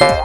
Yeah.